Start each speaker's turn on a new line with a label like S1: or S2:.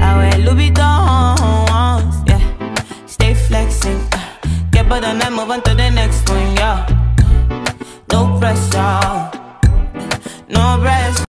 S1: I wear Louis Vuitton, yeah. Stay flexing, uh. get better and move on to the next one, yeah. No pressure.